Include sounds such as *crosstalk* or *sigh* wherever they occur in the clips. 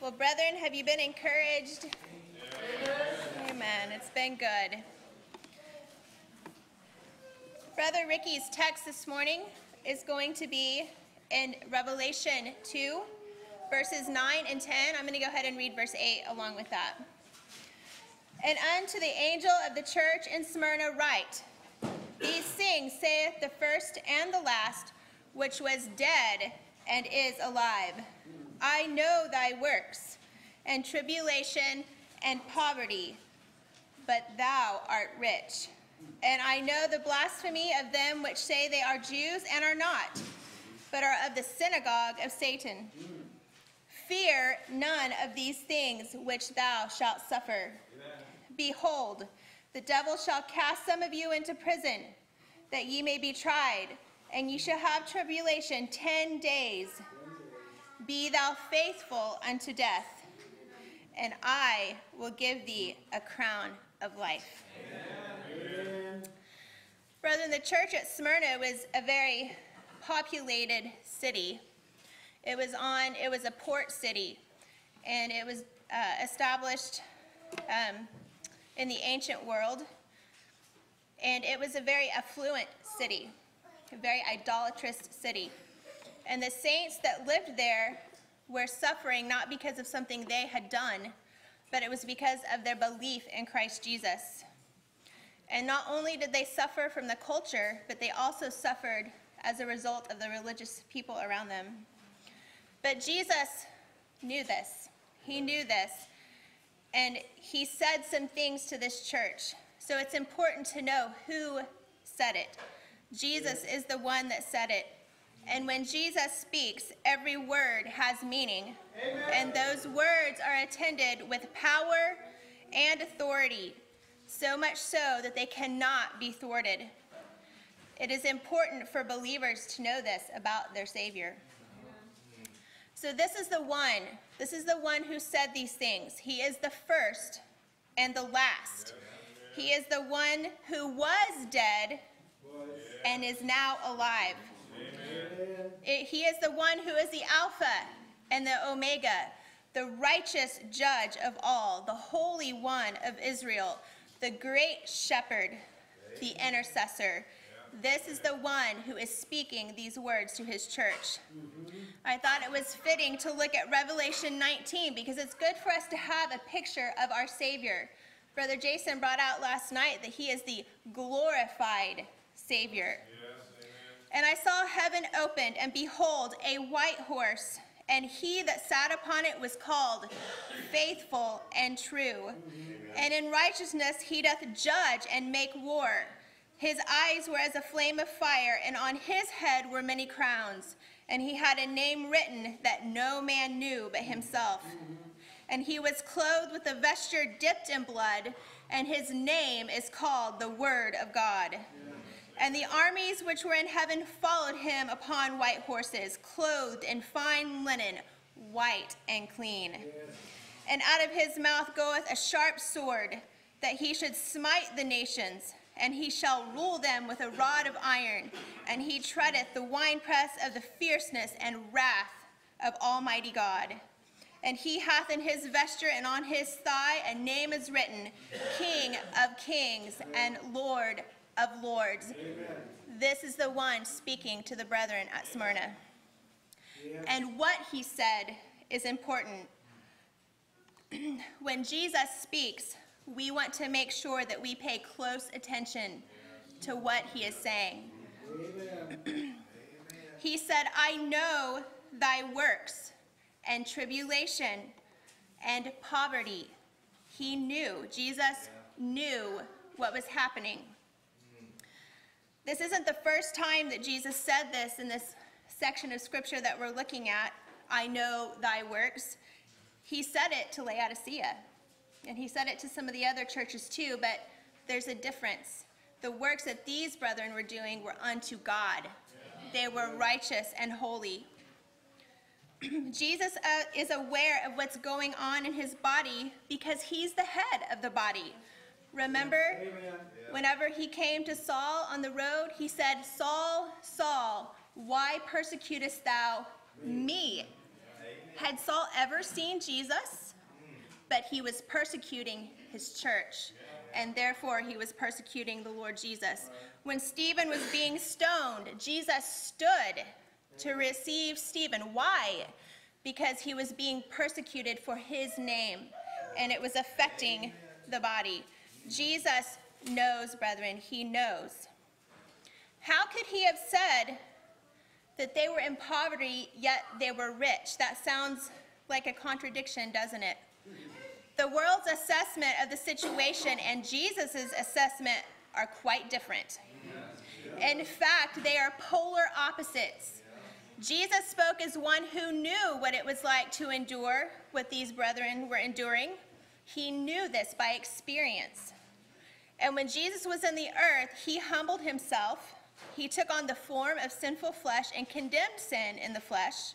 Well, brethren, have you been encouraged? Amen. It's been good. Brother Ricky's text this morning is going to be in Revelation 2, verses 9 and 10. I'm going to go ahead and read verse 8 along with that. And unto the angel of the church in Smyrna write, These things saith the first and the last, which was dead and is alive. I know thy works, and tribulation and poverty, but thou art rich. And I know the blasphemy of them which say they are Jews and are not, but are of the synagogue of Satan. Fear none of these things which thou shalt suffer. Behold, the devil shall cast some of you into prison, that ye may be tried, and ye shall have tribulation ten days. Be thou faithful unto death, and I will give thee a crown of life. Amen. Brethren, the church at Smyrna was a very populated city. It was on, it was a port city, and it was uh, established um, in the ancient world. And it was a very affluent city, a very idolatrous city. And the saints that lived there were suffering not because of something they had done, but it was because of their belief in Christ Jesus. And not only did they suffer from the culture, but they also suffered as a result of the religious people around them. But Jesus knew this. He knew this. And he said some things to this church. So it's important to know who said it. Jesus is the one that said it. And when Jesus speaks, every word has meaning. Amen. And those words are attended with power and authority, so much so that they cannot be thwarted. It is important for believers to know this about their Savior. So this is the one, this is the one who said these things. He is the first and the last. He is the one who was dead and is now alive. It, he is the one who is the Alpha and the Omega, the righteous judge of all, the Holy One of Israel, the great shepherd, the intercessor. This is the one who is speaking these words to his church. I thought it was fitting to look at Revelation 19 because it's good for us to have a picture of our Savior. Brother Jason brought out last night that he is the glorified Savior. And I saw heaven opened, and behold, a white horse, and he that sat upon it was called Faithful and True. And in righteousness he doth judge and make war. His eyes were as a flame of fire, and on his head were many crowns. And he had a name written that no man knew but himself. And he was clothed with a vesture dipped in blood, and his name is called the Word of God. And the armies which were in heaven followed him upon white horses, clothed in fine linen, white and clean. And out of his mouth goeth a sharp sword, that he should smite the nations, and he shall rule them with a rod of iron, and he treadeth the winepress of the fierceness and wrath of Almighty God. And he hath in his vesture and on his thigh a name is written, King of kings and Lord of lords. Amen. This is the one speaking to the brethren at Smyrna. And what he said is important. *clears throat* when Jesus speaks, we want to make sure that we pay close attention to what he is saying. *clears throat* he said, I know thy works and tribulation and poverty. He knew, Jesus knew what was happening. This isn't the first time that Jesus said this in this section of scripture that we're looking at. I know thy works. He said it to Laodicea, and he said it to some of the other churches too, but there's a difference. The works that these brethren were doing were unto God, they were righteous and holy. *clears throat* Jesus uh, is aware of what's going on in his body because he's the head of the body. Remember, whenever he came to Saul on the road, he said, Saul, Saul, why persecutest thou me? Had Saul ever seen Jesus? But he was persecuting his church, and therefore he was persecuting the Lord Jesus. When Stephen was being stoned, Jesus stood to receive Stephen. Why? Because he was being persecuted for his name, and it was affecting the body. Jesus knows, brethren, he knows. How could he have said that they were in poverty, yet they were rich? That sounds like a contradiction, doesn't it? The world's assessment of the situation and Jesus' assessment are quite different. In fact, they are polar opposites. Jesus spoke as one who knew what it was like to endure what these brethren were enduring. He knew this by experience. And when Jesus was in the earth, he humbled himself. He took on the form of sinful flesh and condemned sin in the flesh.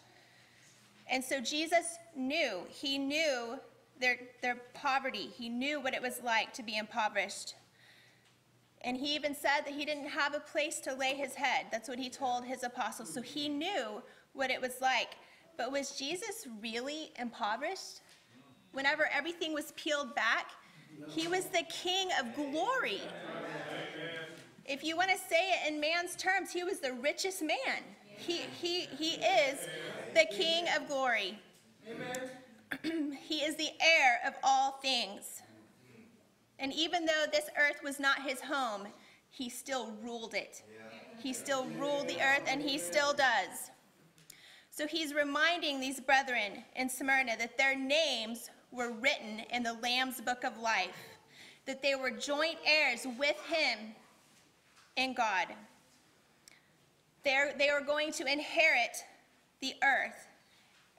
And so Jesus knew, he knew their, their poverty. He knew what it was like to be impoverished. And he even said that he didn't have a place to lay his head. That's what he told his apostles. So he knew what it was like. But was Jesus really impoverished? Whenever everything was peeled back, he was the king of glory. If you want to say it in man's terms, he was the richest man. He, he, he is the king of glory. *clears throat* he is the heir of all things. And even though this earth was not his home, he still ruled it. He still ruled the earth, and he still does. So he's reminding these brethren in Smyrna that their names were written in the Lamb's book of life, that they were joint heirs with him in God. They're, they were going to inherit the earth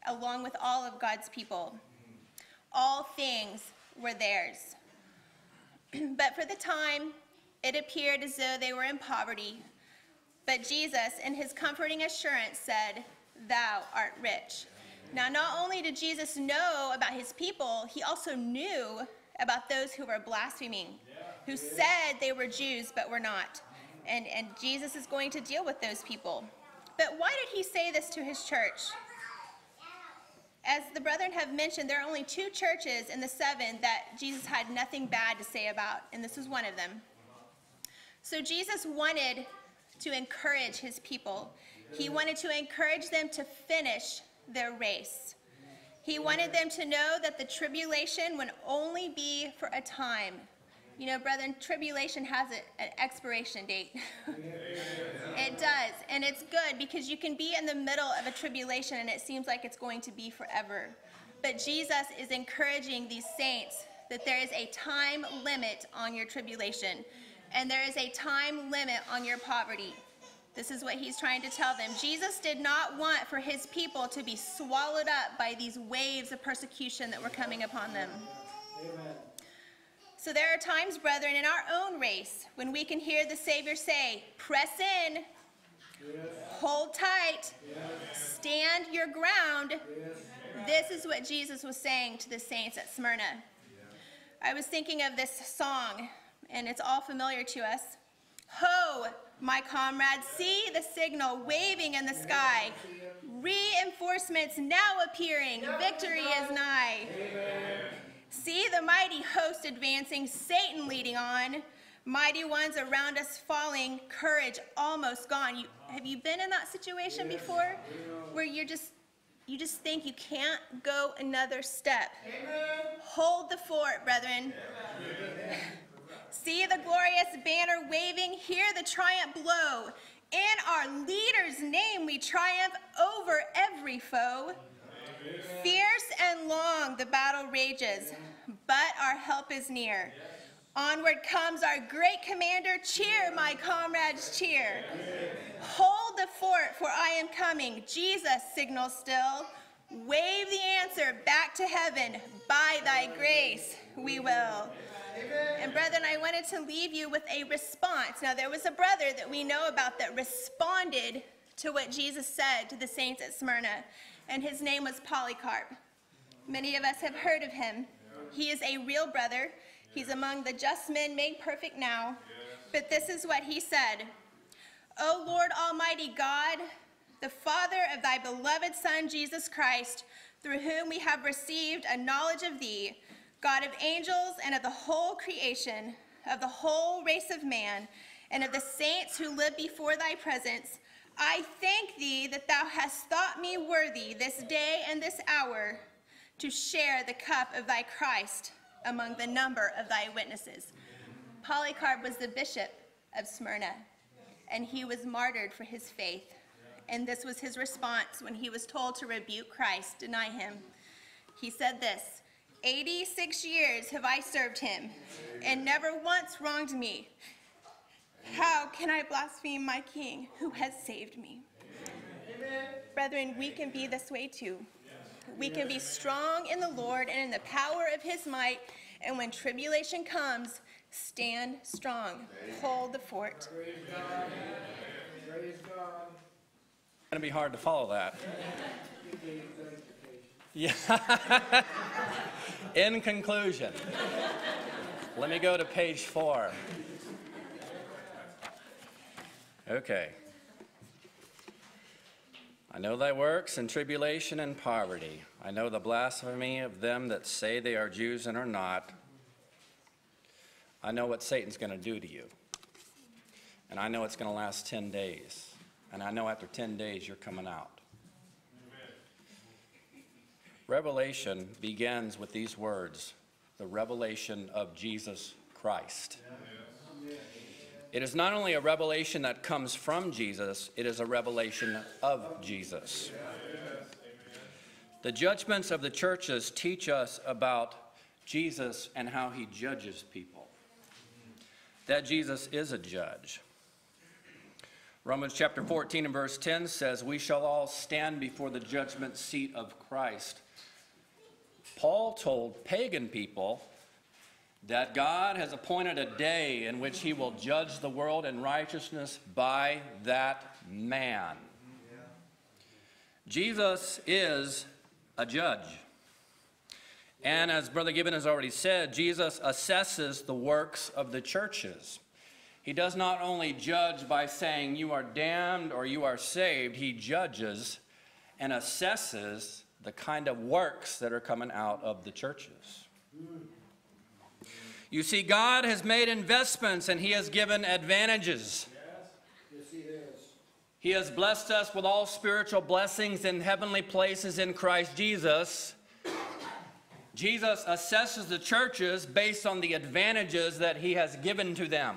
along with all of God's people. All things were theirs. *clears throat* but for the time, it appeared as though they were in poverty. But Jesus, in his comforting assurance, said, Thou art rich. Now, not only did Jesus know about his people, he also knew about those who were blaspheming, who said they were Jews but were not. And, and Jesus is going to deal with those people. But why did he say this to his church? As the brethren have mentioned, there are only two churches in the seven that Jesus had nothing bad to say about, and this was one of them. So Jesus wanted to encourage his people. He wanted to encourage them to finish their race. He wanted them to know that the tribulation would only be for a time. You know, brethren, tribulation has a, an expiration date. *laughs* it does. And it's good because you can be in the middle of a tribulation and it seems like it's going to be forever. But Jesus is encouraging these saints that there is a time limit on your tribulation and there is a time limit on your poverty. This is what he's trying to tell them. Jesus did not want for his people to be swallowed up by these waves of persecution that were coming upon them. Amen. So there are times, brethren, in our own race when we can hear the Savior say, Press in, yes. hold tight, yes. stand your ground. Yes. This is what Jesus was saying to the saints at Smyrna. I was thinking of this song, and it's all familiar to us. Ho, my comrades, see the signal waving in the sky. Reinforcements now appearing. Victory is nigh. See the mighty host advancing, Satan leading on. Mighty ones around us falling, courage almost gone. You, have you been in that situation before? Where you're just you just think you can't go another step. Hold the fort, brethren. See the glorious banner waving, hear the triumph blow. In our leader's name we triumph over every foe. Fierce and long the battle rages, but our help is near. Onward comes our great commander. Cheer, my comrades, cheer. Hold the fort, for I am coming. Jesus signal still. Wave the answer back to heaven. By thy grace we will. And brethren, I wanted to leave you with a response. Now, there was a brother that we know about that responded to what Jesus said to the saints at Smyrna, and his name was Polycarp. Many of us have heard of him. He is a real brother. He's among the just men made perfect now. But this is what he said O Lord Almighty God, the Father of thy beloved Son, Jesus Christ, through whom we have received a knowledge of thee, God of angels and of the whole creation, of the whole race of man, and of the saints who live before thy presence, I thank thee that thou hast thought me worthy this day and this hour to share the cup of thy Christ among the number of thy witnesses. Polycarp was the bishop of Smyrna, and he was martyred for his faith. And this was his response when he was told to rebuke Christ, deny him. He said this 86 years have I served him, and never once wronged me. How can I blaspheme my king who has saved me? Brethren, we can be this way too. We can be strong in the Lord and in the power of his might, and when tribulation comes, stand strong. Hold the fort. It's going to be hard to follow that. Yeah. *laughs* In conclusion, let me go to page four. Okay. I know thy works and tribulation and poverty. I know the blasphemy of them that say they are Jews and are not. I know what Satan's going to do to you. And I know it's going to last 10 days. And I know after 10 days you're coming out. Revelation begins with these words the revelation of Jesus Christ. It is not only a revelation that comes from Jesus, it is a revelation of Jesus. The judgments of the churches teach us about Jesus and how he judges people. That Jesus is a judge. Romans chapter 14 and verse 10 says, We shall all stand before the judgment seat of Christ. Paul told pagan people that God has appointed a day in which he will judge the world in righteousness by that man. Jesus is a judge. And as Brother Gibbon has already said, Jesus assesses the works of the churches. He does not only judge by saying you are damned or you are saved, he judges and assesses the kind of works that are coming out of the churches. You see, God has made investments and He has given advantages. He has blessed us with all spiritual blessings in heavenly places in Christ Jesus. Jesus assesses the churches based on the advantages that He has given to them.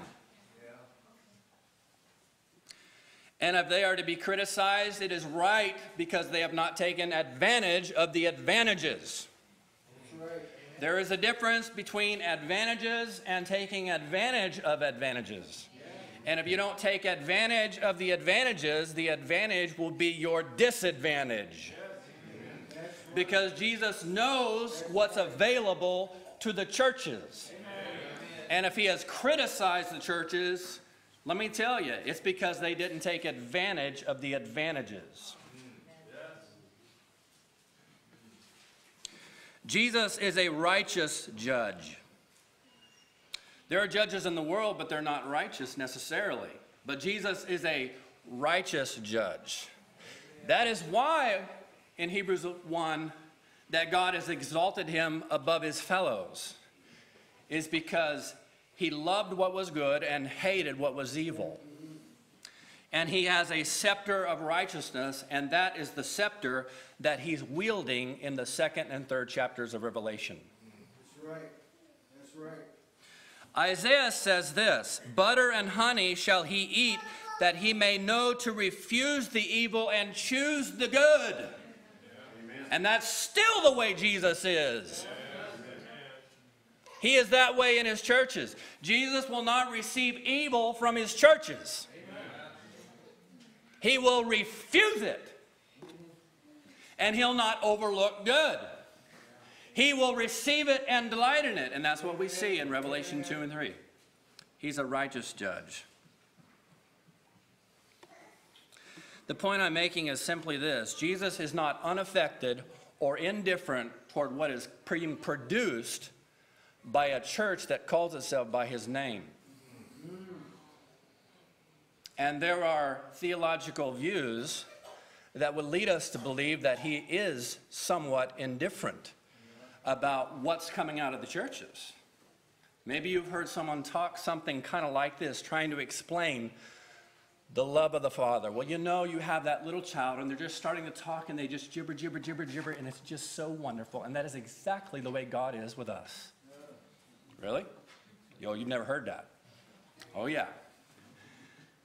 And if they are to be criticized, it is right because they have not taken advantage of the advantages. There is a difference between advantages and taking advantage of advantages. And if you don't take advantage of the advantages, the advantage will be your disadvantage. Because Jesus knows what's available to the churches. And if he has criticized the churches, let me tell you, it's because they didn't take advantage of the advantages. Jesus is a righteous judge. There are judges in the world, but they're not righteous necessarily. But Jesus is a righteous judge. That is why in Hebrews 1 that God has exalted him above his fellows, is because he loved what was good and hated what was evil. And he has a scepter of righteousness, and that is the scepter that he's wielding in the second and third chapters of Revelation. That's right. That's right. Isaiah says this Butter and honey shall he eat, that he may know to refuse the evil and choose the good. Yeah. And that's still the way Jesus is. He is that way in his churches. Jesus will not receive evil from his churches. He will refuse it. And he'll not overlook good. He will receive it and delight in it. And that's what we see in Revelation 2 and 3. He's a righteous judge. The point I'm making is simply this Jesus is not unaffected or indifferent toward what is being produced by a church that calls itself by his name. And there are theological views that would lead us to believe that he is somewhat indifferent about what's coming out of the churches. Maybe you've heard someone talk something kind of like this, trying to explain the love of the Father. Well, you know, you have that little child, and they're just starting to talk, and they just gibber, gibber, gibber, gibber, and it's just so wonderful. And that is exactly the way God is with us. Really? Yo, you've never heard that. Oh, yeah.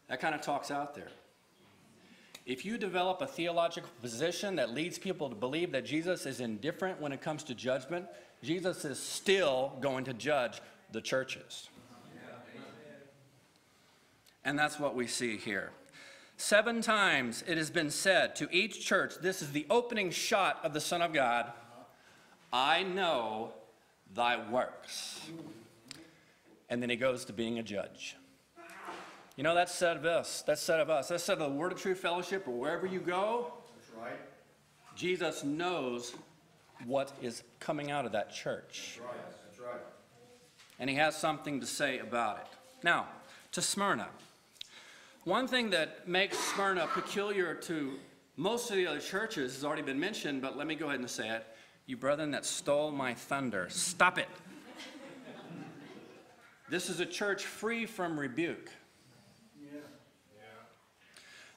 That kind of talk's out there. If you develop a theological position that leads people to believe that Jesus is indifferent when it comes to judgment, Jesus is still going to judge the churches. And that's what we see here. Seven times it has been said to each church, this is the opening shot of the Son of God I know thy works. And then he goes to being a judge. You know, that's said of us. That's said of us. That's said of the Word of Truth Fellowship or wherever you go. That's right. Jesus knows what is coming out of that church. That's right. That's right. And he has something to say about it. Now, to Smyrna. One thing that makes Smyrna peculiar to most of the other churches has already been mentioned, but let me go ahead and say it. You brethren that stole my thunder, stop it. This is a church free from rebuke.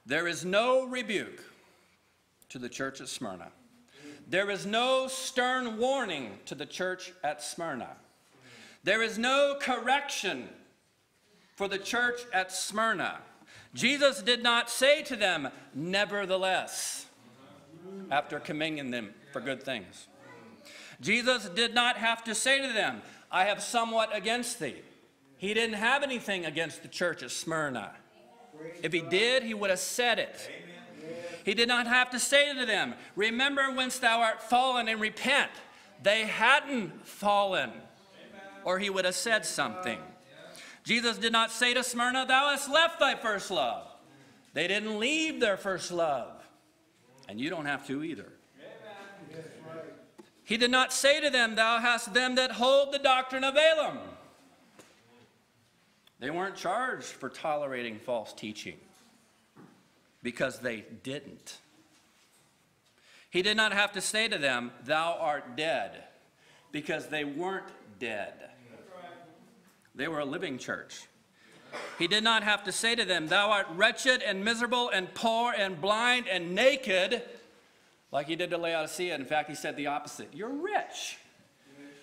There is no rebuke to the church at Smyrna. There is no stern warning to the church at Smyrna. There is no correction for the church at Smyrna. Jesus did not say to them, nevertheless, after commending them for good things. Jesus did not have to say to them, I have somewhat against thee. He didn't have anything against the church at Smyrna. If he did, he would have said it. He did not have to say to them, Remember whence thou art fallen and repent. They hadn't fallen, or he would have said something. Jesus did not say to Smyrna, Thou hast left thy first love. They didn't leave their first love, and you don't have to either. He did not say to them, Thou hast them that hold the doctrine of Balaam. They weren't charged for tolerating false teaching because they didn't. He did not have to say to them, Thou art dead, because they weren't dead. They were a living church. He did not have to say to them, Thou art wretched and miserable and poor and blind and naked, like he did to Laodicea. In fact, he said the opposite You're rich.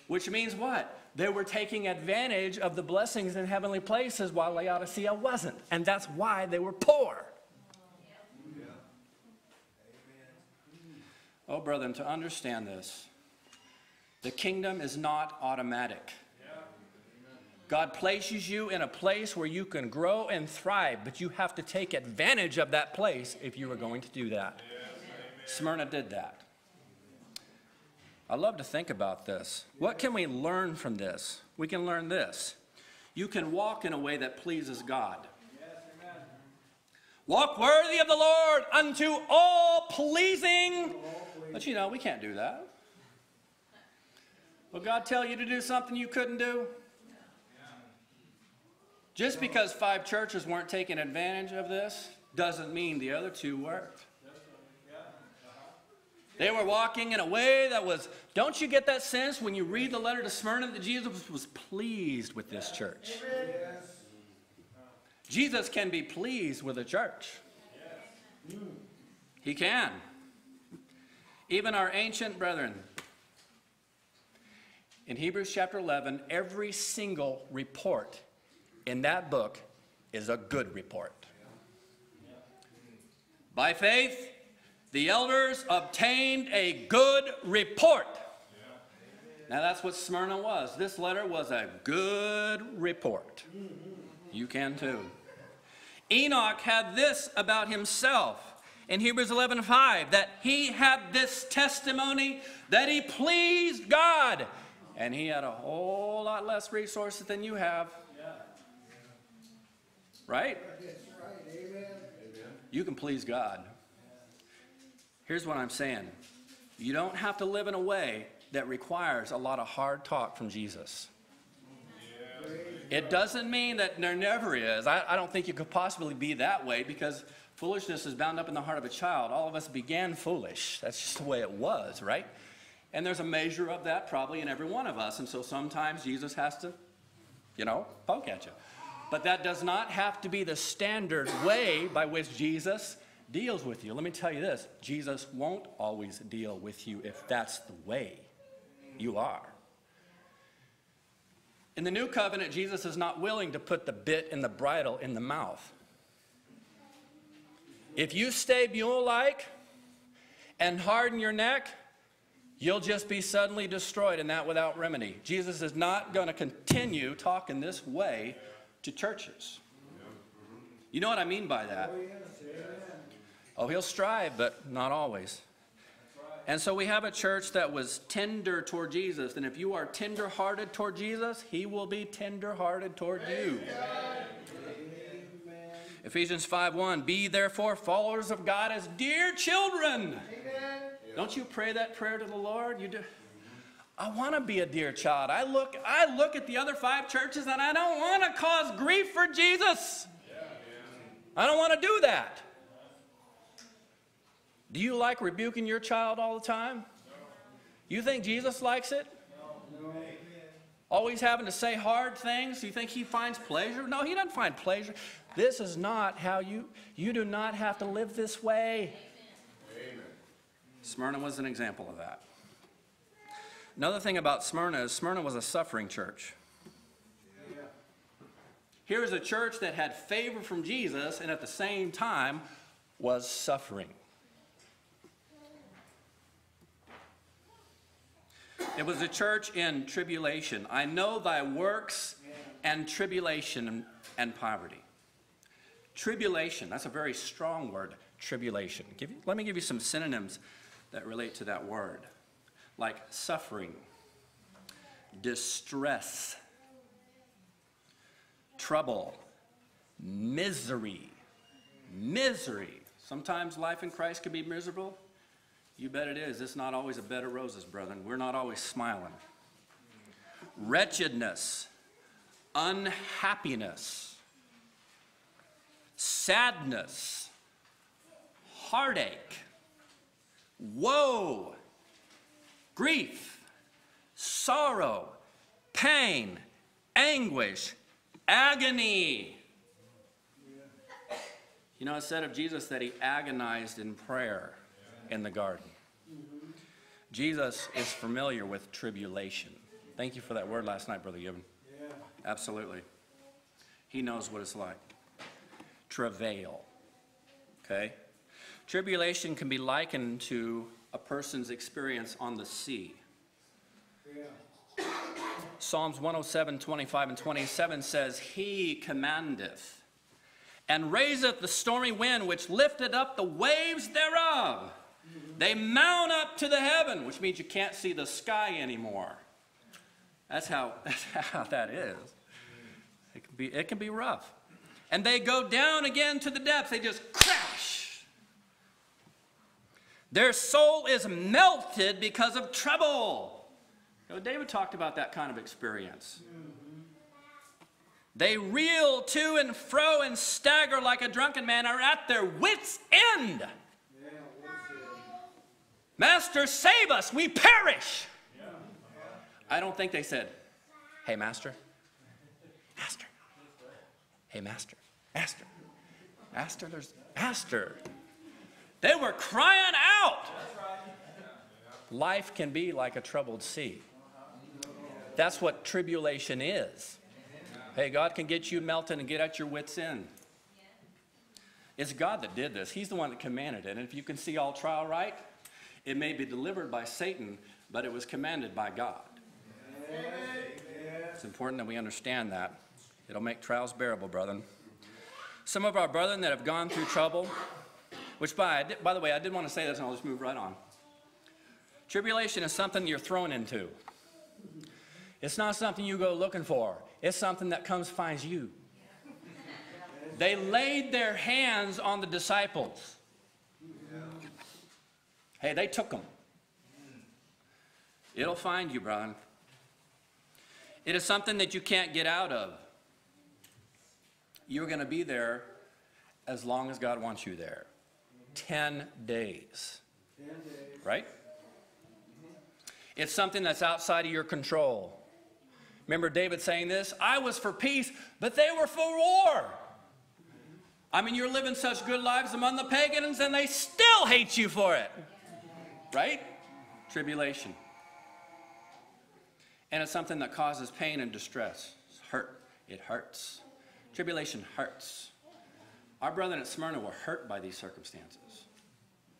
Which means what? They were taking advantage of the blessings in heavenly places while Laodicea wasn't. And that's why they were poor. Oh, brethren, to understand this, the kingdom is not automatic. God places you in a place where you can grow and thrive, but you have to take advantage of that place if you are going to do that. Smyrna did that. I love to think about this. What can we learn from this? We can learn this. You can walk in a way that pleases God. Walk worthy of the Lord unto all pleasing. But you know, we can't do that. Will God tell you to do something you couldn't do? Just because five churches weren't taking advantage of this doesn't mean the other two worked. They were walking in a way that was, don't you get that sense when you read the letter to Smyrna that Jesus was pleased with this church? Jesus can be pleased with a church. He can. Even our ancient brethren. In Hebrews chapter 11, every single report in that book is a good report. By faith, the elders obtained a good report. Now that's what Smyrna was. This letter was a good report. You can too. Enoch had this about himself in Hebrews 11:5 that he had this testimony that he pleased God and he had a whole lot less resources than you have. Right? You can please God. Here's what I'm saying you don't have to live in a way that requires a lot of hard talk from Jesus. It doesn't mean that there never is. I, I don't think you could possibly be that way because Foolishness is bound up in the heart of a child. All of us began foolish. That's just the way it was, right? And there's a measure of that probably in every one of us. And so sometimes Jesus has to, you know, poke at you. But that does not have to be the standard way by which Jesus deals with you. Let me tell you this Jesus won't always deal with you if that's the way you are. In the new covenant, Jesus is not willing to put the bit and the bridle in the mouth. If you stay mule like and harden your neck, you'll just be suddenly destroyed, and that without remedy. Jesus is not going to continue talking this way to churches. You know what I mean by that? Oh, he'll strive, but not always. And so we have a church that was tender toward Jesus. And if you are tender hearted toward Jesus, he will be tender hearted toward you. Ephesians 5:1 Be therefore followers of God as dear children. Amen. Don't you pray that prayer to the Lord? You do. I want to be a dear child. I look, I look at the other five churches and I don't want to cause grief for Jesus. I don't want to do that. Do you like rebuking your child all the time? You think Jesus likes it? Always having to say hard things? You think he finds pleasure? No, he doesn't find pleasure. This is not how you, you do not have to live this way. Amen. Smyrna was an example of that. Another thing about Smyrna is Smyrna was a suffering church. Here is a church that had favor from Jesus and at the same time was suffering. It was a church in tribulation. I know thy works and tribulation and poverty. Tribulation, that's a very strong word, tribulation. You, let me give you some synonyms that relate to that word, like suffering, distress, trouble, misery. Misery. Sometimes life in Christ can be miserable. You bet it is. It's not always a bed of roses, brethren. We're not always smiling. Wretchedness, unhappiness, sadness, heartache, woe, grief, sorrow, pain, anguish, agony. You know, it said of Jesus that he agonized in prayer in the garden. Jesus is familiar with tribulation. Thank you for that word last night, Brother Gibbon. Yeah. Absolutely. He knows what it's like. Travail. Okay? Tribulation can be likened to a person's experience on the sea. Yeah. Psalms 107, 25, and 27 says, He commandeth and raiseth the stormy wind, which lifteth up the waves thereof. They mount up to the heaven, which means you can't see the sky anymore. That's how, *laughs* that's how that is. It can, be, it can be rough. And they go down again to the depths. They just crash. Their soul is melted because of trouble. You know, David talked about that kind of experience. They reel to and fro and stagger like a drunken man, are at their wits' end. Master, save us, we perish. I don't think they said, Hey, Master, Master, hey, Master, Master, Master, there's Master. They were crying out. Life can be like a troubled sea. That's what tribulation is. Hey, God can get you melted and get at your wits' end. It's God that did this. He's the one that commanded it. And if you can see all trial right, it may be delivered by Satan, but it was commanded by God. It's important that we understand that. It'll make trials bearable, brethren. Some of our brethren that have gone through trouble, which by, by the way, I did want to say this and I'll just move right on. Tribulation is something you're thrown into. It's not something you go looking for. It's something that comes finds you. They laid their hands on the disciples. Hey, they took them. It'll find you, Brian. It is something that you can't get out of. You're going to be there as long as God wants you there. 10 days. 10 days. Right? Mm-hmm. It's something that's outside of your control. Remember David saying this? I was for peace, but they were for war. I mean, you're living such good lives among the pagans, and they still hate you for it. Right? Tribulation. And it's something that causes pain and distress. It's hurt. It hurts. Tribulation hurts. Our brethren at Smyrna were hurt by these circumstances,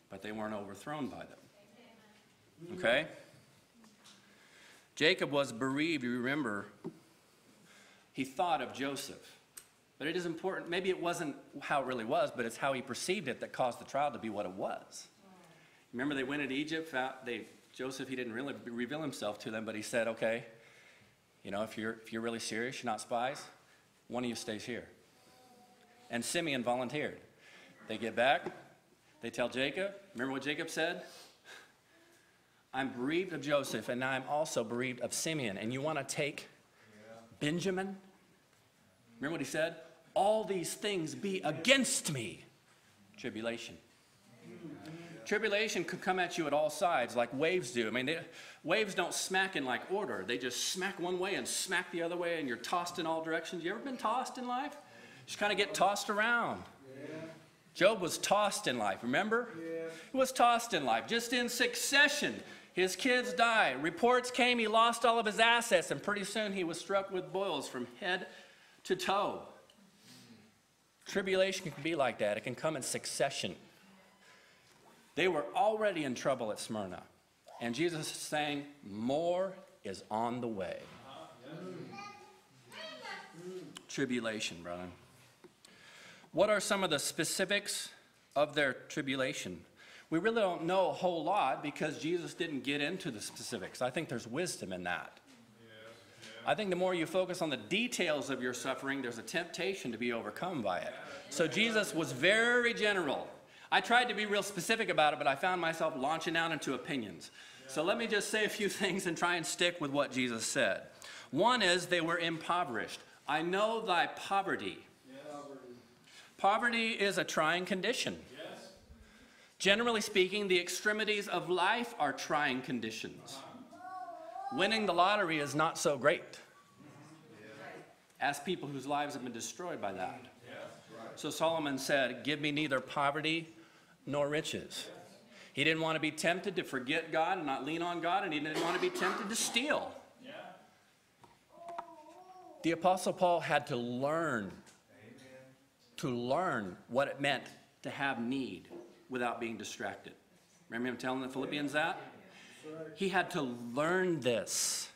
but they weren't overthrown by them. Okay? Jacob was bereaved, you remember. He thought of Joseph. But it is important, maybe it wasn't how it really was, but it's how he perceived it that caused the trial to be what it was. Remember, they went into Egypt. They, Joseph, he didn't really reveal himself to them, but he said, okay, you know, if you're, if you're really serious, you're not spies, one of you stays here. And Simeon volunteered. They get back, they tell Jacob, remember what Jacob said? I'm bereaved of Joseph, and I'm also bereaved of Simeon. And you want to take Benjamin? Remember what he said? All these things be against me. Tribulation. Tribulation could come at you at all sides, like waves do. I mean, they, waves don't smack in like order. They just smack one way and smack the other way, and you're tossed in all directions. You ever been tossed in life? Just kind of get tossed around. Job was tossed in life, remember? He was tossed in life, just in succession. His kids died. Reports came he lost all of his assets, and pretty soon he was struck with boils from head to toe. Tribulation can be like that, it can come in succession. They were already in trouble at Smyrna, and Jesus is saying, More is on the way. Tribulation, brother. What are some of the specifics of their tribulation? We really don't know a whole lot because Jesus didn't get into the specifics. I think there's wisdom in that. I think the more you focus on the details of your suffering, there's a temptation to be overcome by it. So Jesus was very general. I tried to be real specific about it, but I found myself launching out into opinions. So let me just say a few *laughs* things and try and stick with what Jesus said. One is they were impoverished. I know thy poverty. Poverty is a trying condition. Yes. Generally speaking, the extremities of life are trying conditions. Winning the lottery is not so great. Ask people whose lives have been destroyed by that. So Solomon said, Give me neither poverty nor riches. He didn't want to be tempted to forget God and not lean on God, and he didn't want to be tempted to steal. The Apostle Paul had to learn to learn what it meant to have need without being distracted. Remember him telling the Philippians that? He had to learn this.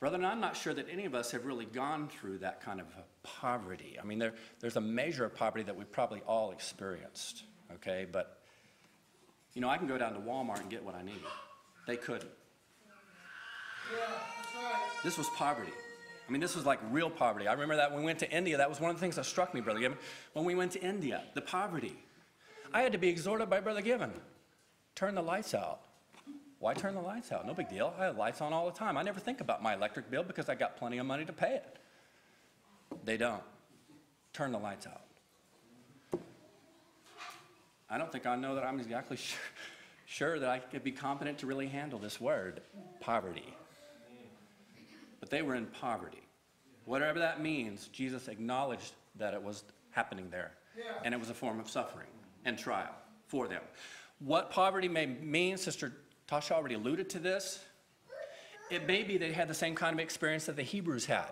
Brother, and I'm not sure that any of us have really gone through that kind of poverty. I mean, there, there's a measure of poverty that we've probably all experienced, okay? But, you know, I can go down to Walmart and get what I need. They couldn't. This was poverty. I mean, this was like real poverty. I remember that when we went to India, that was one of the things that struck me, Brother Given. When we went to India, the poverty. I had to be exhorted by Brother Given turn the lights out. Why turn the lights out? No big deal. I have lights on all the time. I never think about my electric bill because I got plenty of money to pay it. They don't. Turn the lights out. I don't think I know that I'm exactly *laughs* sure, sure that I could be competent to really handle this word, poverty. But they were in poverty. Whatever that means, Jesus acknowledged that it was happening there. And it was a form of suffering and trial for them. What poverty may mean, Sister Tasha already alluded to this. It may be they had the same kind of experience that the Hebrews had.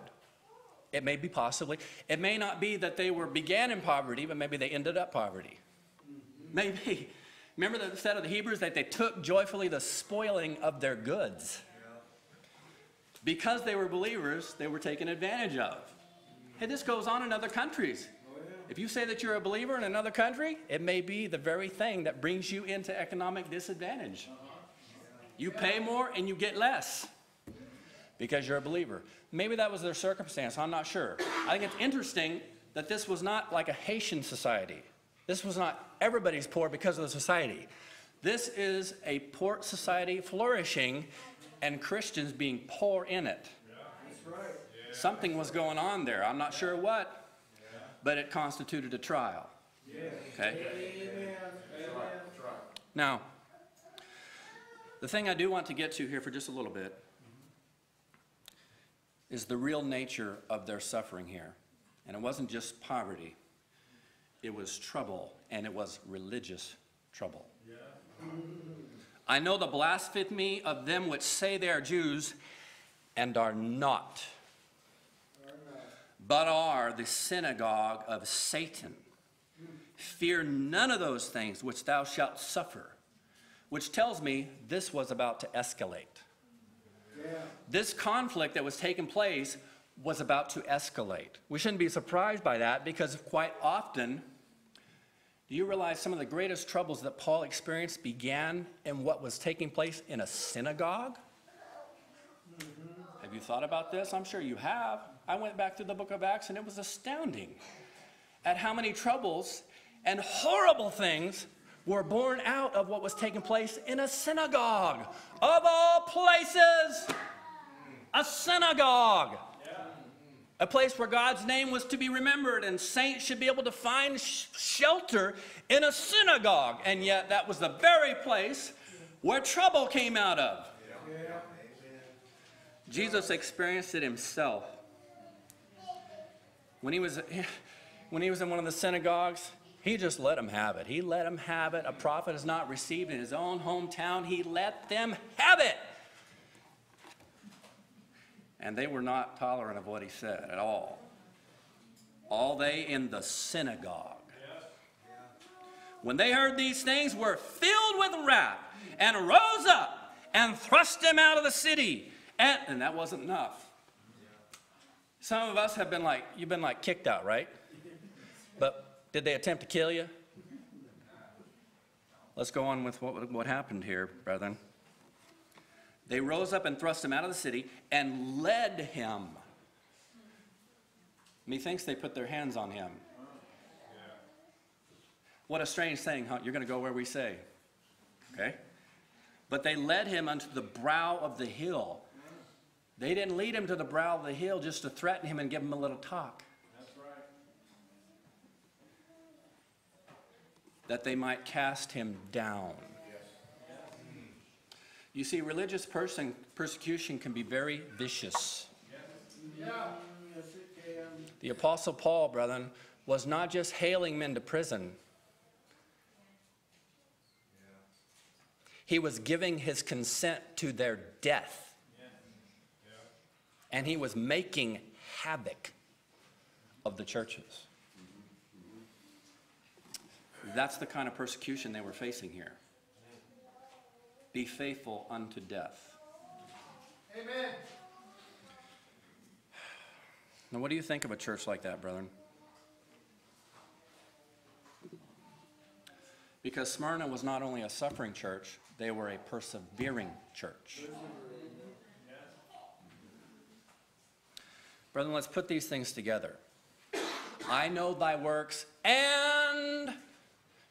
It may be possibly. It may not be that they were began in poverty, but maybe they ended up poverty. Maybe. Remember the said of the Hebrews that they took joyfully the spoiling of their goods. Because they were believers, they were taken advantage of. Hey, this goes on in other countries. If you say that you're a believer in another country, it may be the very thing that brings you into economic disadvantage. You pay more and you get less because you're a believer. Maybe that was their circumstance. I'm not sure. I think it's interesting that this was not like a Haitian society. This was not everybody's poor because of the society. This is a poor society flourishing and Christians being poor in it. Something was going on there. I'm not sure what. but it constituted a trial. Okay? Now, the thing I do want to get to here for just a little bit is the real nature of their suffering here. And it wasn't just poverty, it was trouble, and it was religious trouble. I know the blasphemy of them which say they are Jews and are not, but are the synagogue of Satan. Fear none of those things which thou shalt suffer, which tells me this was about to escalate. This conflict that was taking place was about to escalate. We shouldn't be surprised by that because quite often, do you realize some of the greatest troubles that Paul experienced began in what was taking place in a synagogue? Have you thought about this? I'm sure you have. I went back to the book of Acts and it was astounding at how many troubles and horrible things were born out of what was taking place in a synagogue. Of all places, a synagogue. A place where God's name was to be remembered and saints should be able to find sh- shelter in a synagogue. And yet, that was the very place where trouble came out of. Jesus experienced it himself. When he was, *laughs* when he was in one of the synagogues, he just let them have it. He let them have it. A prophet is not received in his own hometown. He let them have it. And they were not tolerant of what he said at all. All they in the synagogue. When they heard these things, were filled with wrath and rose up and thrust him out of the city. And, and that wasn't enough. Some of us have been like, you've been like kicked out, right? But did they attempt to kill you? Let's go on with what, what happened here, brethren. They rose up and thrust him out of the city and led him. Methinks they put their hands on him. What a strange thing, huh? You're going to go where we say. Okay? But they led him unto the brow of the hill. They didn't lead him to the brow of the hill just to threaten him and give him a little talk. That's right. That they might cast him down. You see, religious person, persecution can be very vicious. Yeah. The Apostle Paul, brethren, was not just hailing men to prison, he was giving his consent to their death. And he was making havoc of the churches. That's the kind of persecution they were facing here. Be faithful unto death. Amen. Now, what do you think of a church like that, brethren? Because Smyrna was not only a suffering church, they were a persevering church. Brethren, let's put these things together. I know thy works and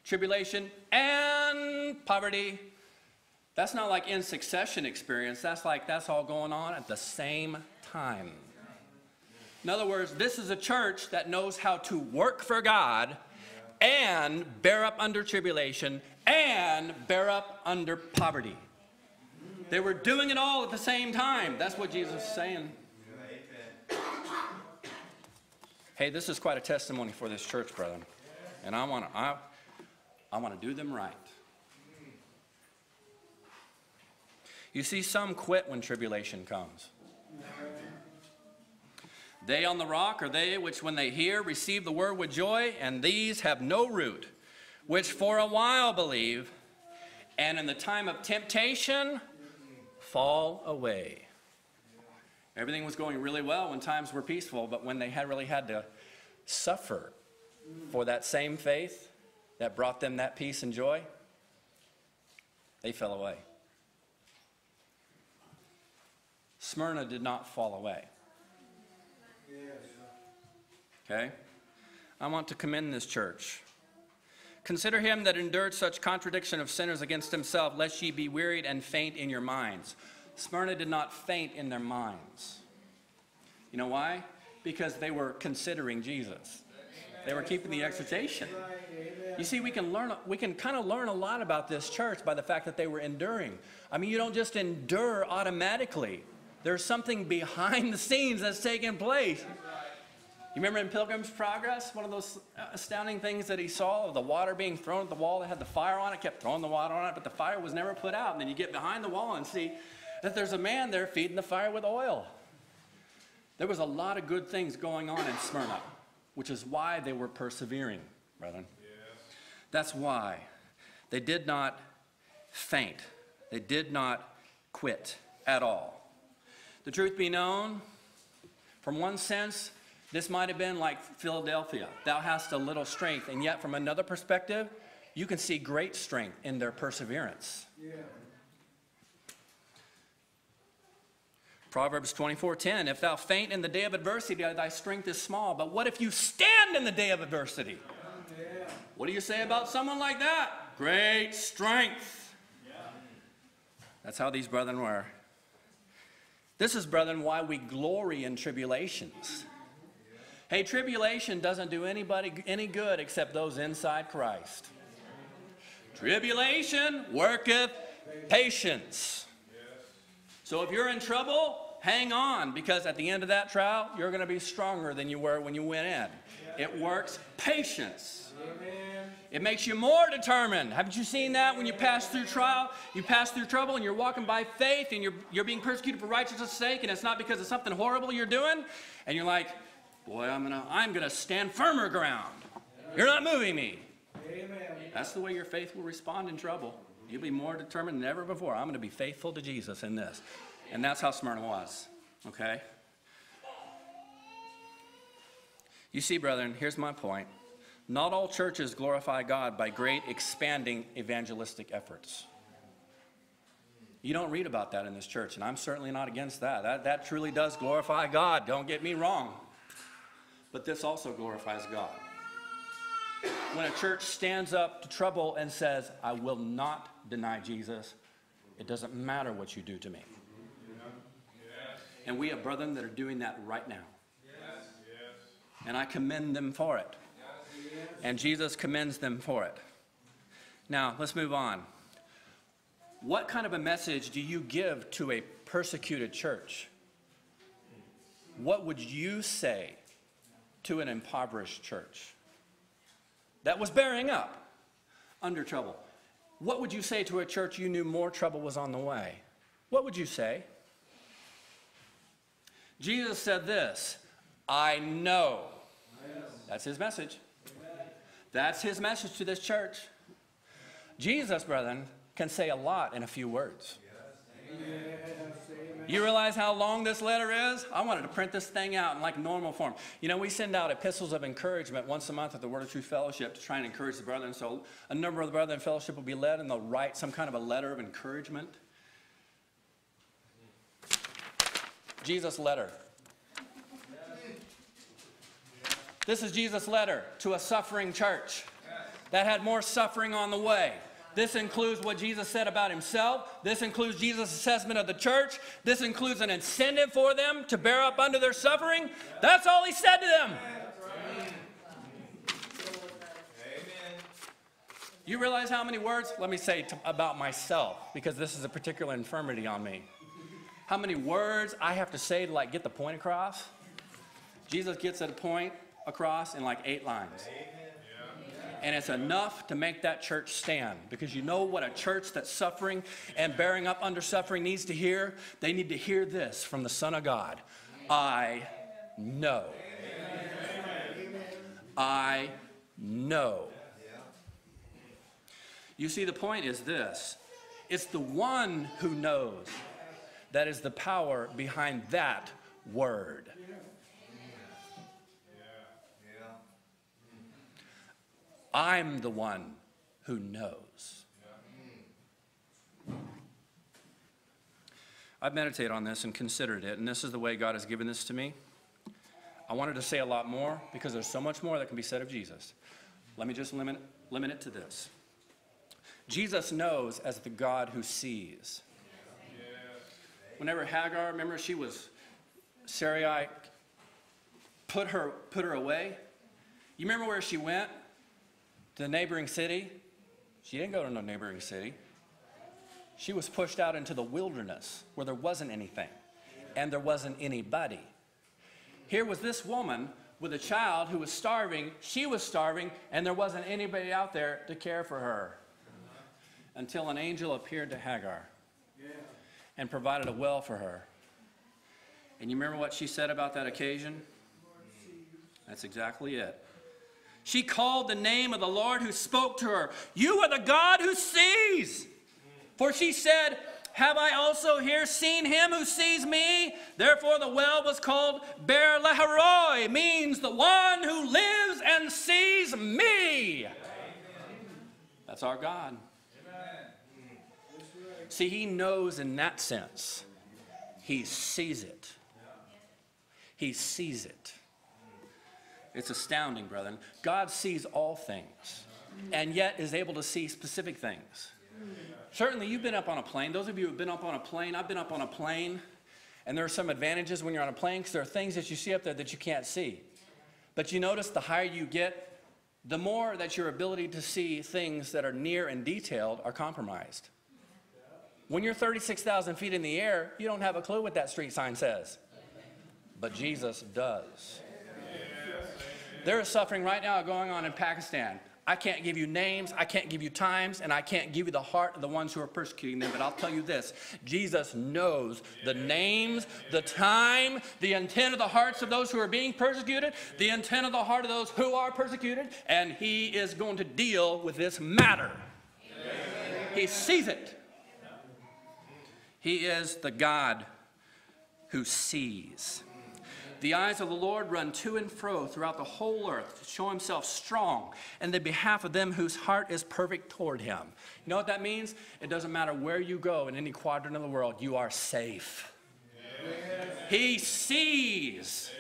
tribulation and poverty. That's not like in succession experience. That's like that's all going on at the same time. In other words, this is a church that knows how to work for God and bear up under tribulation and bear up under poverty. They were doing it all at the same time. That's what Jesus is saying. Hey, this is quite a testimony for this church, brethren. And I want to I, I want to do them right. You see, some quit when tribulation comes. They on the rock are they which, when they hear, receive the word with joy, and these have no root, which for a while believe, and in the time of temptation fall away. Everything was going really well when times were peaceful, but when they had really had to suffer for that same faith that brought them that peace and joy, they fell away. Smyrna did not fall away. Okay? I want to commend this church. Consider him that endured such contradiction of sinners against himself, lest ye be wearied and faint in your minds. Smyrna did not faint in their minds. You know why? Because they were considering Jesus. They were keeping the exhortation. You see, we can learn, we can kind of learn a lot about this church by the fact that they were enduring. I mean, you don't just endure automatically. There's something behind the scenes that's taking place. You remember in Pilgrim's Progress, one of those astounding things that he saw of the water being thrown at the wall that had the fire on it, kept throwing the water on it, but the fire was never put out. And then you get behind the wall and see that there's a man there feeding the fire with oil. There was a lot of good things going on in Smyrna, which is why they were persevering, brethren. That's why they did not faint. They did not quit at all. The truth be known, from one sense, this might have been like Philadelphia. Thou hast a little strength, and yet from another perspective, you can see great strength in their perseverance. Yeah. Proverbs 24:10 If thou faint in the day of adversity, thy strength is small. But what if you stand in the day of adversity? What do you say about someone like that? Great strength. That's how these brethren were. This is, brethren, why we glory in tribulations. Hey, tribulation doesn't do anybody any good except those inside Christ. Tribulation worketh patience. So if you're in trouble, hang on, because at the end of that trial, you're going to be stronger than you were when you went in. It works patience. Amen. It makes you more determined. Haven't you seen that when you pass through trial, you pass through trouble, and you're walking by faith, and you're, you're being persecuted for righteousness' sake, and it's not because of something horrible you're doing, and you're like, boy, I'm gonna, I'm gonna stand firmer ground. You're not moving me. Amen. That's the way your faith will respond in trouble. You'll be more determined than ever before. I'm going to be faithful to Jesus in this. And that's how Smyrna was. Okay? You see, brethren, here's my point. Not all churches glorify God by great expanding evangelistic efforts. You don't read about that in this church, and I'm certainly not against that. That, that truly does glorify God, don't get me wrong. But this also glorifies God when a church stands up to trouble and says, I will not deny Jesus, it doesn't matter what you do to me. And we have brethren that are doing that right now. And I commend them for it. And Jesus commends them for it. Now, let's move on. What kind of a message do you give to a persecuted church? What would you say to an impoverished church? that was bearing up under trouble. What would you say to a church you knew more trouble was on the way? What would you say? Jesus said this I know. That's his message. That's his message to this church. Jesus, brethren, can say a lot in a few words. You realize how long this letter is? I wanted to print this thing out in like normal form. You know, we send out epistles of encouragement once a month at the Word of Truth Fellowship to try and encourage the brethren. So a number of the brethren in fellowship will be led and they'll write some kind of a letter of encouragement. Jesus' letter. This is Jesus' letter to a suffering church that had more suffering on the way. This includes what Jesus said about himself. This includes Jesus' assessment of the church. This includes an incentive for them to bear up under their suffering. That's all he said to them. Amen. You realize how many words? Let me say about myself, because this is a particular infirmity on me. How many words I have to say to like get the point across? Jesus gets at a point across in like eight lines. And it's enough to make that church stand because you know what a church that's suffering and bearing up under suffering needs to hear? They need to hear this from the Son of God I know. I know. You see, the point is this it's the one who knows that is the power behind that word. I'm the one who knows. I've meditated on this and considered it, and this is the way God has given this to me. I wanted to say a lot more because there's so much more that can be said of Jesus. Let me just limit, limit it to this. Jesus knows as the God who sees. Whenever Hagar, remember, she was Sarai, put her, put her away. You remember where she went? The neighboring city? She didn't go to no neighboring city. She was pushed out into the wilderness where there wasn't anything and there wasn't anybody. Here was this woman with a child who was starving. She was starving, and there wasn't anybody out there to care for her until an angel appeared to Hagar and provided a well for her. And you remember what she said about that occasion? That's exactly it. She called the name of the Lord who spoke to her. You are the God who sees. For she said, Have I also here seen him who sees me? Therefore the well was called Beer Lahai Roi, means the one who lives and sees me. That's our God. See, he knows in that sense. He sees it. He sees it. It's astounding, brethren. God sees all things and yet is able to see specific things. Certainly, you've been up on a plane. Those of you who have been up on a plane, I've been up on a plane, and there are some advantages when you're on a plane because there are things that you see up there that you can't see. But you notice the higher you get, the more that your ability to see things that are near and detailed are compromised. When you're 36,000 feet in the air, you don't have a clue what that street sign says. But Jesus does. There is suffering right now going on in Pakistan. I can't give you names, I can't give you times, and I can't give you the heart of the ones who are persecuting them. But I'll tell you this Jesus knows the names, the time, the intent of the hearts of those who are being persecuted, the intent of the heart of those who are persecuted, and He is going to deal with this matter. He sees it. He is the God who sees. The eyes of the Lord run to and fro throughout the whole earth to show himself strong in the behalf of them whose heart is perfect toward him. You know what that means? It doesn't matter where you go in any quadrant of the world, you are safe. Amen. He sees.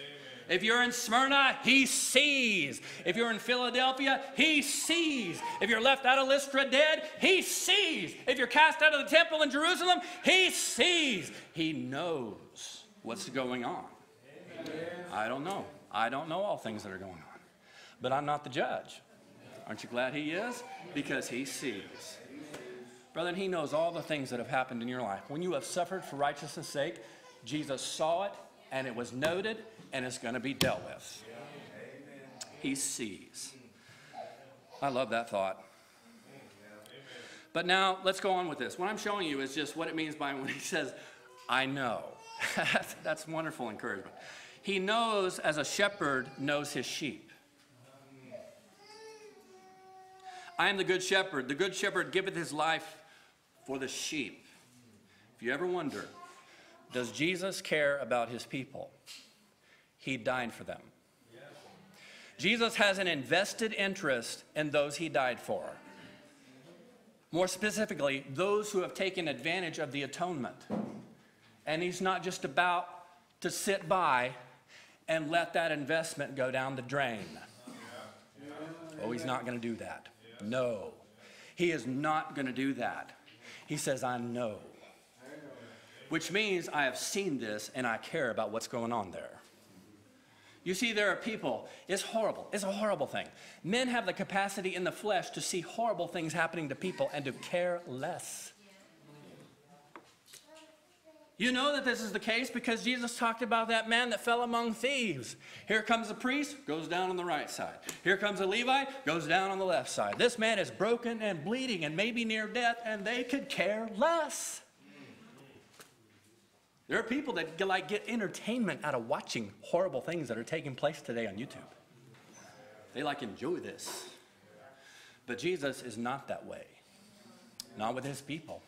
If you're in Smyrna, he sees. If you're in Philadelphia, he sees. If you're left out of Lystra dead, he sees. If you're cast out of the temple in Jerusalem, he sees. He knows what's going on. I don't know. I don't know all things that are going on. But I'm not the judge. Aren't you glad he is? Because he sees. Brother, he knows all the things that have happened in your life. When you have suffered for righteousness' sake, Jesus saw it and it was noted and it's going to be dealt with. He sees. I love that thought. But now let's go on with this. What I'm showing you is just what it means by when he says, I know. *laughs* That's wonderful encouragement. He knows as a shepherd knows his sheep. I am the good shepherd. The good shepherd giveth his life for the sheep. If you ever wonder, does Jesus care about his people? He died for them. Jesus has an invested interest in those he died for. More specifically, those who have taken advantage of the atonement. And he's not just about to sit by and let that investment go down the drain. Oh, he's not going to do that. No. He is not going to do that. He says, I know. Which means I have seen this and I care about what's going on there. You see, there are people, it's horrible. It's a horrible thing. Men have the capacity in the flesh to see horrible things happening to people and to care less. You know that this is the case because Jesus talked about that man that fell among thieves. Here comes a priest, goes down on the right side. Here comes a Levite, goes down on the left side. This man is broken and bleeding and maybe near death, and they could care less. There are people that like get entertainment out of watching horrible things that are taking place today on YouTube. They like enjoy this. But Jesus is not that way. Not with his people.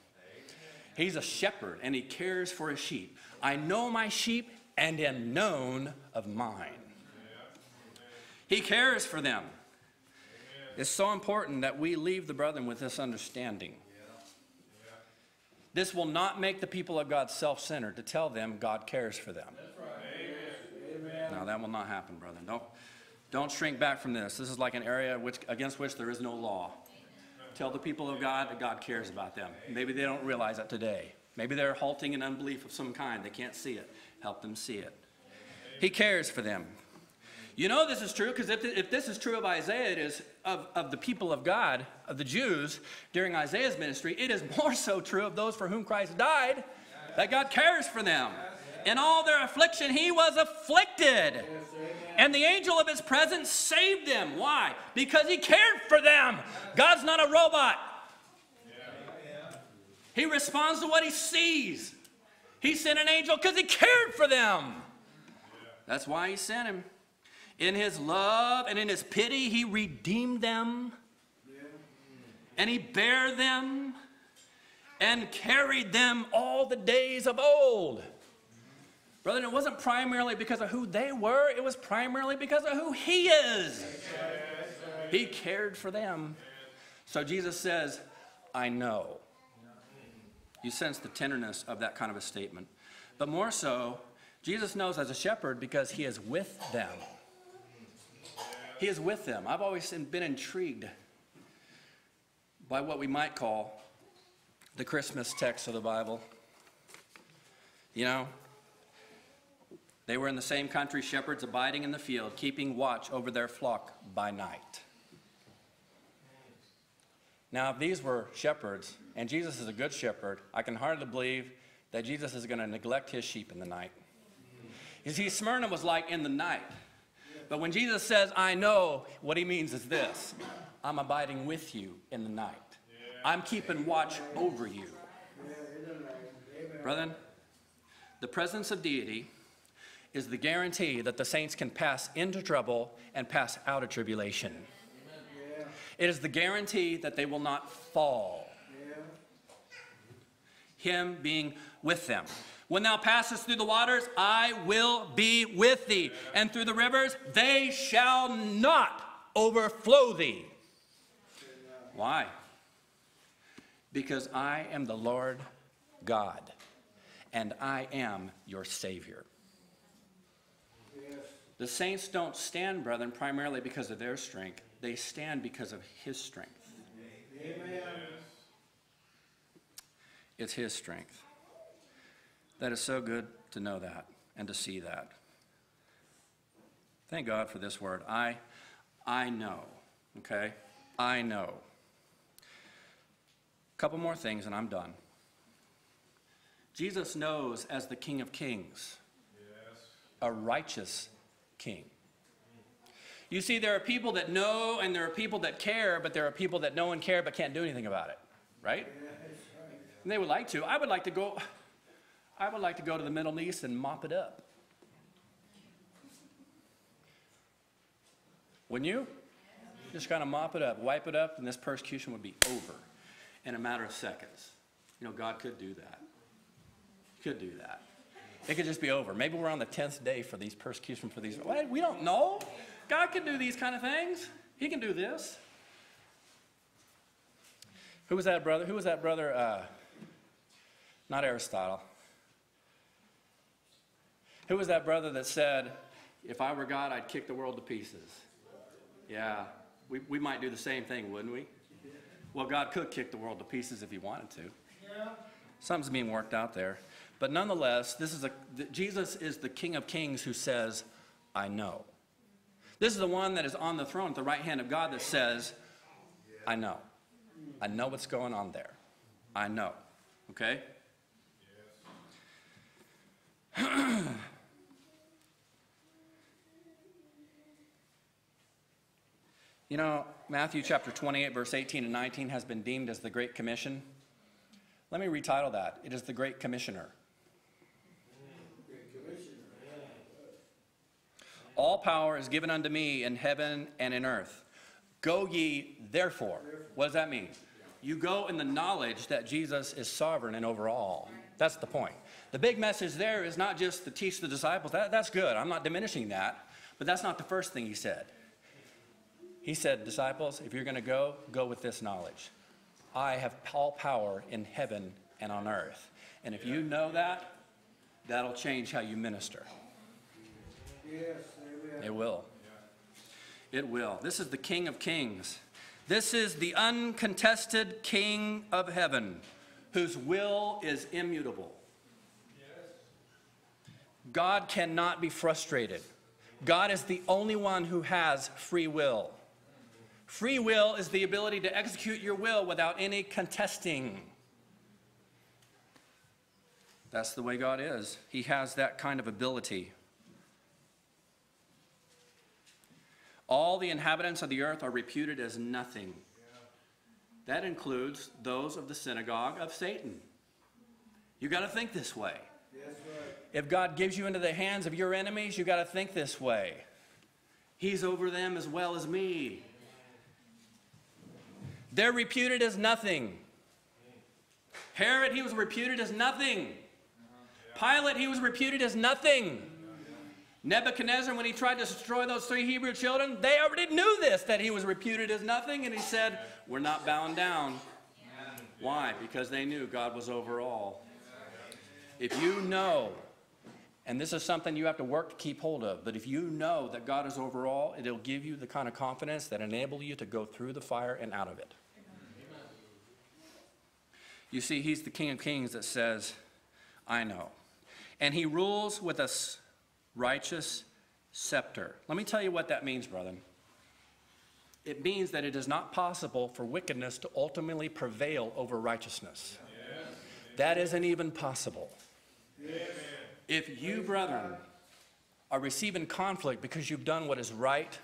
He's a shepherd and he cares for his sheep. I know my sheep and am known of mine. He cares for them. It's so important that we leave the brethren with this understanding. This will not make the people of God self centered to tell them God cares for them. No, that will not happen, brother. Don't, don't shrink back from this. This is like an area which, against which there is no law. Tell the people of God that God cares about them. Maybe they don't realize that today. Maybe they're halting in unbelief of some kind. They can't see it. Help them see it. He cares for them. You know this is true because if, if this is true of Isaiah, it is of, of the people of God, of the Jews during Isaiah's ministry, it is more so true of those for whom Christ died, that God cares for them. In all their affliction, he was afflicted. And the angel of his presence saved them. Why? Because he cared for them. God's not a robot. He responds to what he sees. He sent an angel because he cared for them. That's why he sent him. In his love and in his pity, he redeemed them. And he bare them and carried them all the days of old. Brother, it wasn't primarily because of who they were, it was primarily because of who he is. He cared for them. So Jesus says, I know. You sense the tenderness of that kind of a statement. But more so, Jesus knows as a shepherd because he is with them. He is with them. I've always been intrigued by what we might call the Christmas text of the Bible. You know, they were in the same country, shepherds abiding in the field, keeping watch over their flock by night. Now, if these were shepherds, and Jesus is a good shepherd, I can hardly believe that Jesus is going to neglect his sheep in the night. You see, Smyrna was like in the night. But when Jesus says, I know, what he means is this I'm abiding with you in the night, I'm keeping watch over you. Brethren, the presence of deity is the guarantee that the saints can pass into trouble and pass out of tribulation. It is the guarantee that they will not fall. Him being with them. When thou passest through the waters, I will be with thee. And through the rivers, they shall not overflow thee. Why? Because I am the Lord God, and I am your Savior. The saints don't stand, brethren, primarily because of their strength. They stand because of His strength. Amen. It's His strength. That is so good to know that and to see that. Thank God for this word. I, I know. Okay? I know. A couple more things and I'm done. Jesus knows as the King of Kings, a righteous King. You see, there are people that know and there are people that care, but there are people that know and care but can't do anything about it, right? And they would like to. I would like to go. I would like to go to the Middle East and mop it up. Wouldn't you? Just kind of mop it up, wipe it up, and this persecution would be over in a matter of seconds. You know, God could do that. He could do that. It could just be over. Maybe we're on the 10th day for these persecution for these. What? We don't know. God can do these kind of things. He can do this. Who was that brother? Who was that brother? Uh, not Aristotle. Who was that brother that said, if I were God, I'd kick the world to pieces? Yeah, we, we might do the same thing, wouldn't we? Well, God could kick the world to pieces if he wanted to. Yeah. Something's being worked out there. But nonetheless, this is a, Jesus is the King of Kings who says, I know. This is the one that is on the throne at the right hand of God that says, I know. I know what's going on there. I know. Okay? *clears throat* You know, Matthew chapter 28, verse 18 and 19 has been deemed as the Great Commission. Let me retitle that. It is the Great Commissioner. All power is given unto me in heaven and in earth. Go ye therefore. What does that mean? You go in the knowledge that Jesus is sovereign and over all. That's the point. The big message there is not just to teach the disciples. That, that's good. I'm not diminishing that. But that's not the first thing he said. He said, Disciples, if you're going to go, go with this knowledge. I have all power in heaven and on earth. And if you know that, that'll change how you minister. Yes. It will. It will. This is the King of Kings. This is the uncontested King of heaven, whose will is immutable. God cannot be frustrated. God is the only one who has free will. Free will is the ability to execute your will without any contesting. That's the way God is. He has that kind of ability. All the inhabitants of the earth are reputed as nothing. That includes those of the synagogue of Satan. You got to think this way. If God gives you into the hands of your enemies, you got to think this way. He's over them as well as me. They're reputed as nothing. Herod, he was reputed as nothing. Pilate, he was reputed as nothing. Nebuchadnezzar, when he tried to destroy those three Hebrew children, they already knew this, that he was reputed as nothing, and he said, We're not bound down. Why? Because they knew God was over all. If you know, and this is something you have to work to keep hold of, but if you know that God is over all, it'll give you the kind of confidence that enable you to go through the fire and out of it. You see, he's the King of Kings that says, I know. And he rules with a s- righteous scepter. Let me tell you what that means, brethren. It means that it is not possible for wickedness to ultimately prevail over righteousness. That isn't even possible. If you, brethren, are receiving conflict because you've done what is right,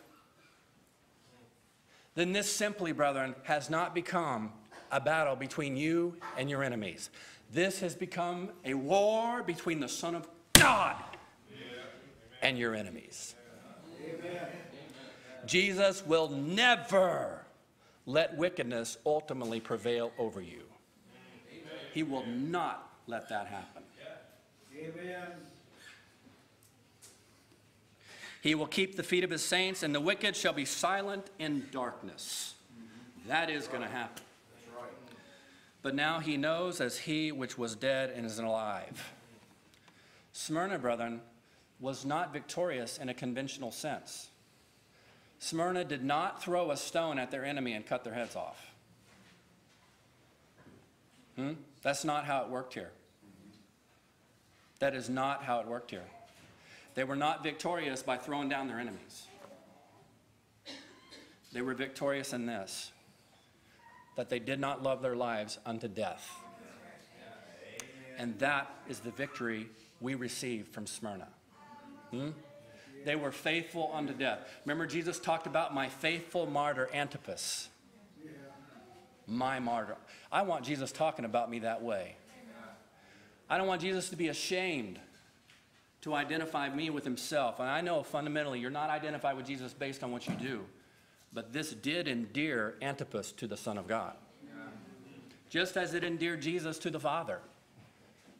then this simply, brethren, has not become a battle between you and your enemies. This has become a war between the Son of God and your enemies. Jesus will never let wickedness ultimately prevail over you. He will not let that happen. Amen. He will keep the feet of his saints, and the wicked shall be silent in darkness. That is going to happen. But now he knows as he which was dead and is alive. Smyrna, brethren, was not victorious in a conventional sense. Smyrna did not throw a stone at their enemy and cut their heads off. Hmm? That's not how it worked here. That is not how it worked here. They were not victorious by throwing down their enemies. They were victorious in this that they did not love their lives unto death. And that is the victory we receive from Smyrna. Hmm? They were faithful unto death. Remember, Jesus talked about my faithful martyr Antipas. My martyr. I want Jesus talking about me that way. I don't want Jesus to be ashamed to identify me with himself. And I know fundamentally you're not identified with Jesus based on what you do. But this did endear Antipas to the Son of God. Just as it endeared Jesus to the Father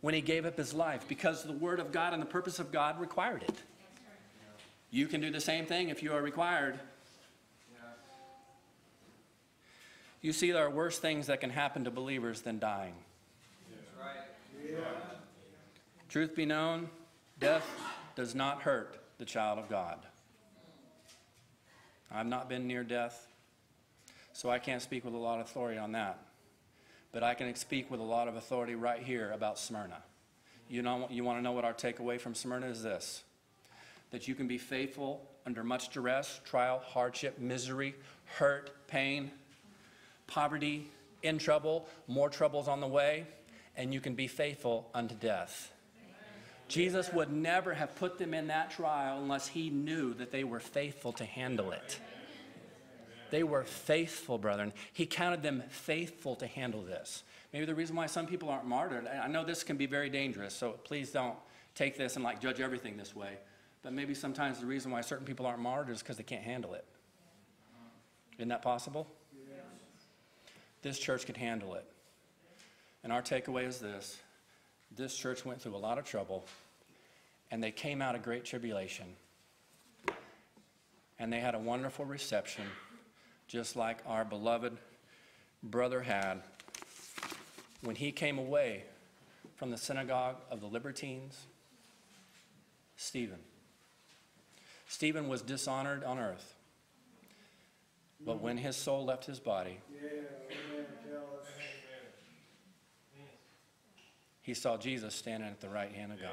when he gave up his life, because the Word of God and the purpose of God required it. You can do the same thing if you are required. You see, there are worse things that can happen to believers than dying. Truth be known, death does not hurt the child of God. I've not been near death, so I can't speak with a lot of authority on that. But I can speak with a lot of authority right here about Smyrna. You know, you want to know what our takeaway from Smyrna is this that you can be faithful under much duress, trial, hardship, misery, hurt, pain, poverty, in trouble, more troubles on the way, and you can be faithful unto death. Jesus would never have put them in that trial unless he knew that they were faithful to handle it. They were faithful, brethren. He counted them faithful to handle this. Maybe the reason why some people aren't martyred, I I know this can be very dangerous, so please don't take this and like judge everything this way. But maybe sometimes the reason why certain people aren't martyred is because they can't handle it. Isn't that possible? This church could handle it. And our takeaway is this this church went through a lot of trouble, and they came out of great tribulation. And they had a wonderful reception, just like our beloved brother had when he came away from the synagogue of the Libertines. Stephen. Stephen was dishonored on earth. But when his soul left his body, he saw Jesus standing at the right hand of God.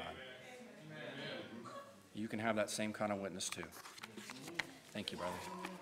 you can have that same kind of witness too. Thank you, brothers.